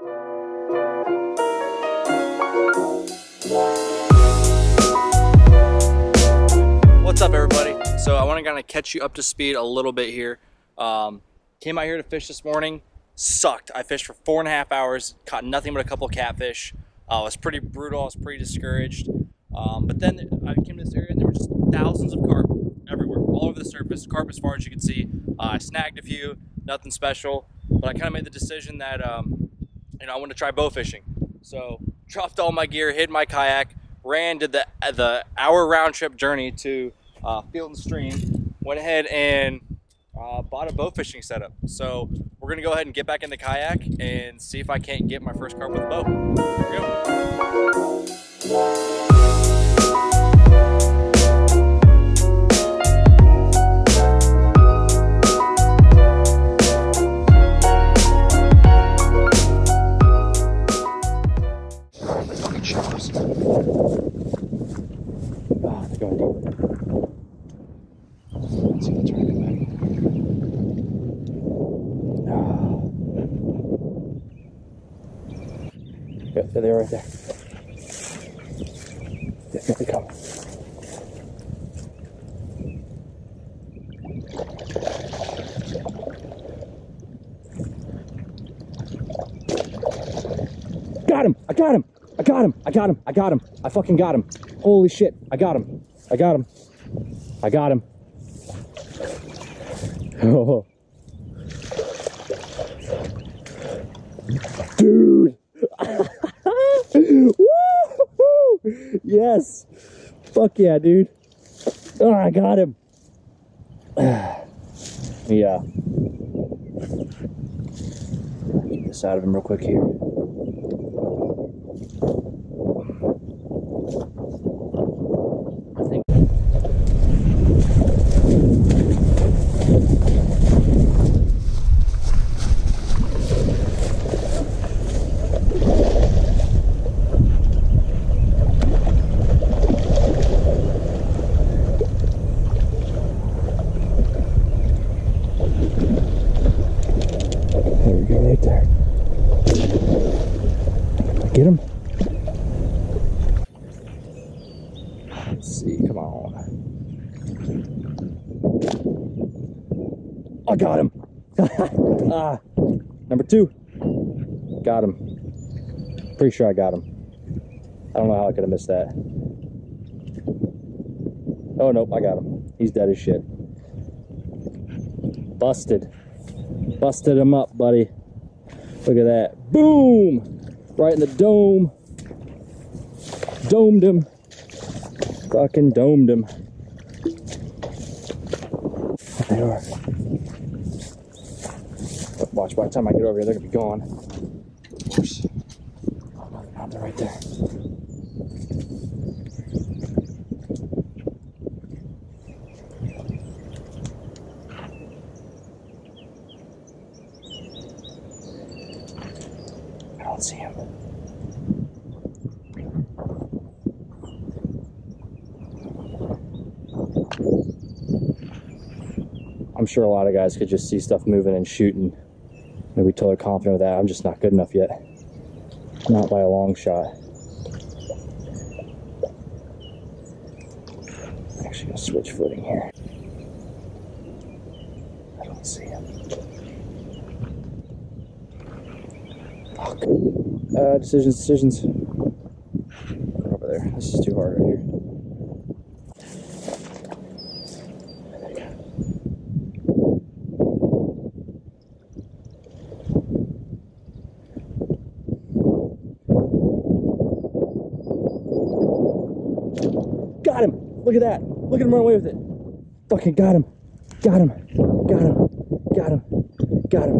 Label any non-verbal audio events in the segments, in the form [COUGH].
What's up, everybody? So I want to kind of catch you up to speed a little bit here. Um, came out here to fish this morning. Sucked. I fished for four and a half hours. Caught nothing but a couple catfish. Uh, it was pretty brutal. I was pretty discouraged. Um, but then I came to this area and there were just thousands of carp everywhere, all over the surface. Carp as far as you can see. Uh, I snagged a few. Nothing special. But I kind of made the decision that um, know I want to try bow fishing. So dropped all my gear, hid my kayak, ran, did the the hour round trip journey to uh, Field and Stream. Went ahead and uh, bought a bow fishing setup. So we're gonna go ahead and get back in the kayak and see if I can't get my first carp with a bow. Let's see if to come back. Ah. Yep, there they are right there. Definitely coming. Got him! I got him! I got him! I got him! I got him! I fucking got him! Holy shit! I got him! I got him! I got him! Oh. [LAUGHS] Dude! [LAUGHS] Yes! Fuck yeah, dude! Oh, I got him! [SIGHS] yeah. Get this out of him real quick here. I think. There we go, right there. Get him. Let's see, come on. I got him. [LAUGHS] ah, number two. Got him. Pretty sure I got him. I don't know how I could have missed that. Oh, nope, I got him. He's dead as shit. Busted. Busted him up, buddy. Look at that. Boom! Right in the dome. Domed him. Fucking domed him. There they are. Watch, by the time I get over here, they're gonna be gone. Right there. I don't see him. I'm sure a lot of guys could just see stuff moving and shooting. Maybe totally confident with that. I'm just not good enough yet. Not by a long shot. I'm Actually, gonna switch footing here. I don't see him. Fuck. Uh, decisions, decisions. Over there. This is too hard right here. There you go. Got him! Look at that! Look at him run away with it! Fucking got him! Got him! Got him! Got him! Got him!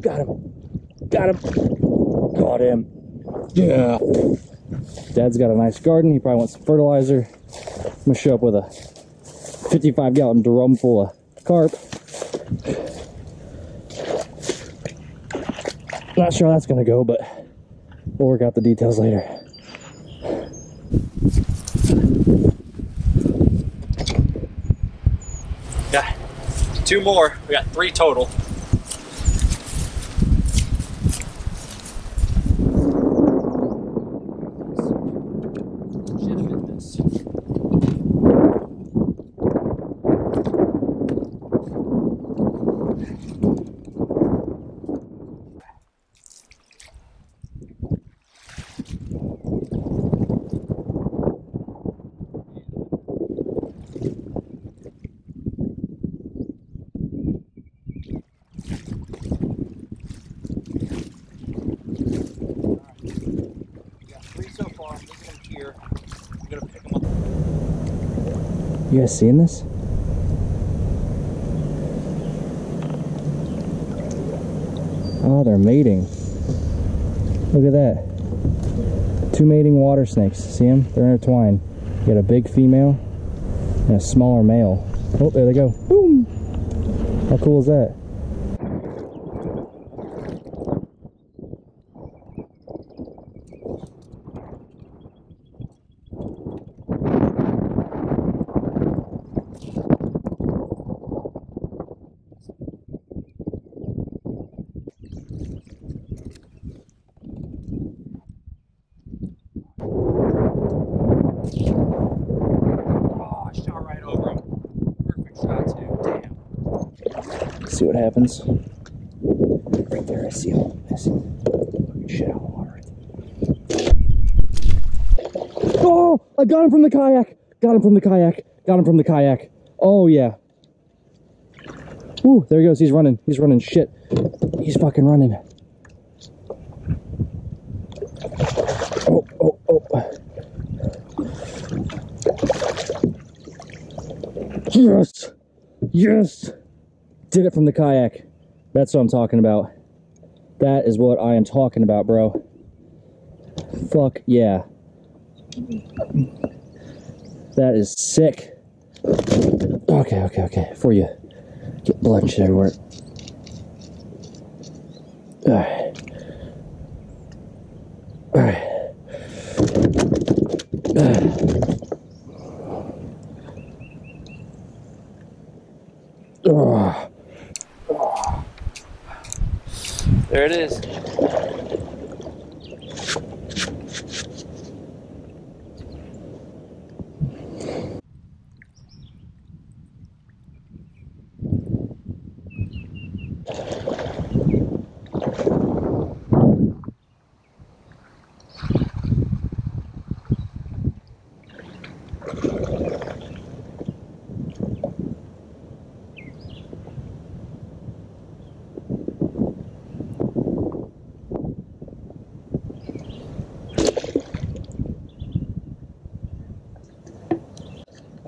Got him! Got him! Got him! Yeah! Dad's got a nice garden. He probably wants some fertilizer. I'm gonna show up with a 55 gallon drum full of carp. Not sure how that's gonna go, but we'll work out the details later. Got two more. We got three total. You guys seeing this? Oh, they're mating. Look at that. Two mating water snakes. See them? They're intertwined. You got a big female and a smaller male. Oh, there they go. Boom! How cool is that? Oh, I shot right over him. Perfect shot too. Damn. See what happens. Right there, I see him. I see him. Shit out of. Oh, I got him from the kayak. Got him from the kayak. Got him from the kayak. Oh yeah. Ooh, there he goes. He's running. He's running shit. He's fucking running. Oh, oh, oh. Yes. Yes. Did it from the kayak. That's what I'm talking about. That is what I am talking about, bro. Fuck yeah. That is sick. Okay, okay, okay. For you. Get blood shit everywhere. Alright. Alright. Ugh. There it is.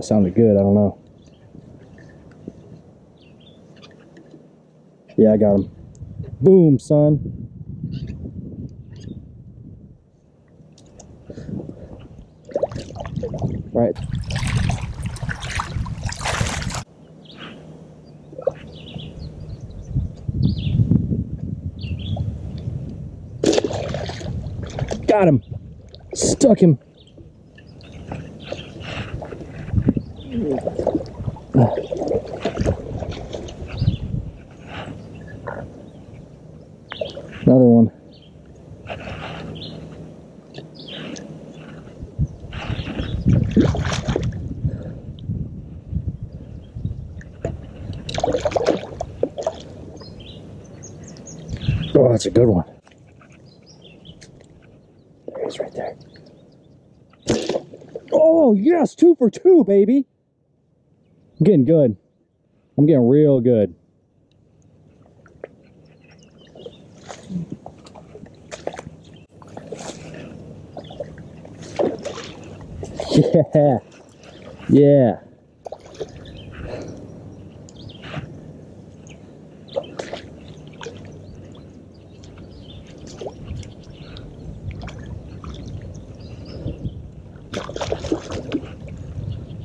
That sounded good. I don't know. Yeah, I got him. Boom, son. Right. Got him. Stuck him. Another one. Oh, that's a good one. There he is right there. Oh, yes, two for two, baby. I'm getting good. I'm getting real good. Yeah. Yeah.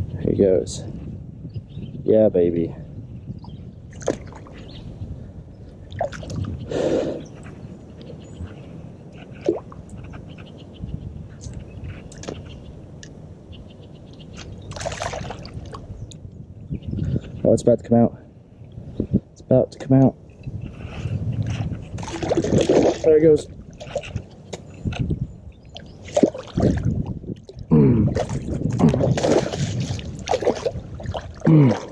Here he goes. Yeah, baby. Oh, it's about to come out. It's about to come out. There it goes [CLEARS THROAT]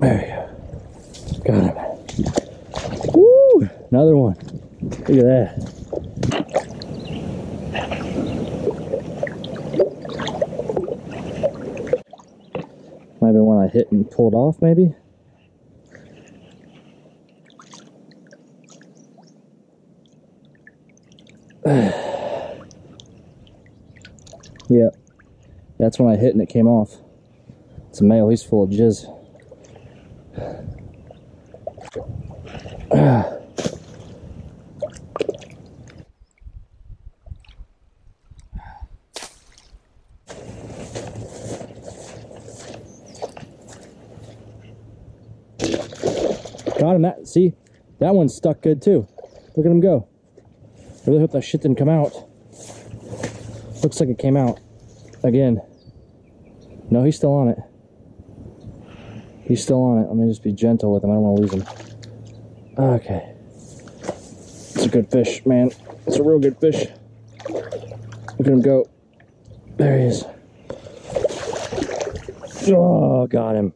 we go. Got him. Woo! Another one. Look at that. Might have been one I hit and pulled off, maybe. [SIGHS] yep. That's when I hit and it came off. It's a male, he's full of jizz. Him. That see, that one stuck good too. Look at him go. I really hope that shit didn't come out. Looks like it came out again. No, he's still on it. He's still on it. Let me just be gentle with him. I don't want to lose him. Okay. It's a good fish, man. It's a real good fish. Look at him go. There he is. Oh, got him.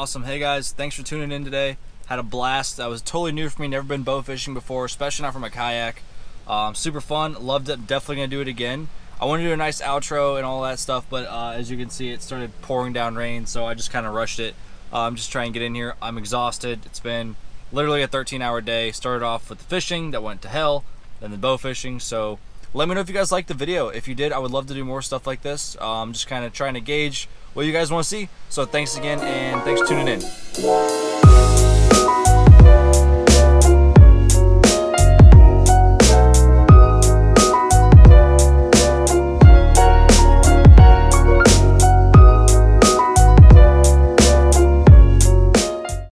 Awesome. Hey guys, thanks for tuning in today. Had a blast. That was totally new for me. Never been bow fishing before, especially not from a kayak. Um, super fun. Loved it. Definitely gonna do it again. I want to do a nice outro and all that stuff, but uh, as you can see, it started pouring down rain, so I just kind of rushed it. Uh, I'm just trying to get in here. I'm exhausted. It's been literally a 13-hour day. Started off with the fishing that went to hell, then the bow fishing. So let me know if you guys liked the video. If you did, I would love to do more stuff like this. Um, just kind of trying to gauge what you guys want to see. So thanks again, and thanks for tuning in.